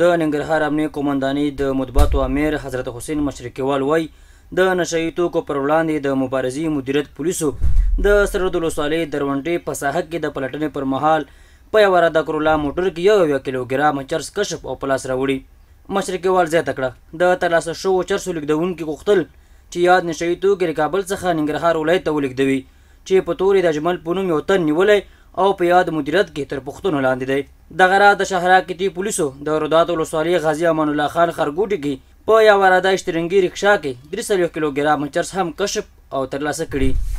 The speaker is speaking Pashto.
د ننګرهار امنیه قومانداني د مطبوعاتو امیر حضرت حسین مشرقیوال وایي د نشه یي توکو پر وړاندې د مبارزې مدیریت پولیسو د سررود ولسوالۍ درونډې په ساحه کې د پلټنې پر مهال په یوه رادا کرولا موټر کې یو اویا کیلوګرامه چرس کشف او په لاس راوړي مشرقیوال زیاته کړه د ترلاسه شوو چرسو لیږدوونکي غوښتل چې یاد نشه یي توکي له کابل څخه ننګرهار ولایت ته ولېږدوي چې په تور یې د اجمل په نوم یو تن نیولی او په یاد مدیریت کې تر پوښتنو لاندې دی. دغه راز د شهراکتي پولیسو د روداتو ولسوالۍ غازي امان الله خان ښارګوټي کې په یوه رادا اشترنګي ریکشا کې درې څلوېښت کیلوګرامه چرس هم کشف او ترلاسه کړي.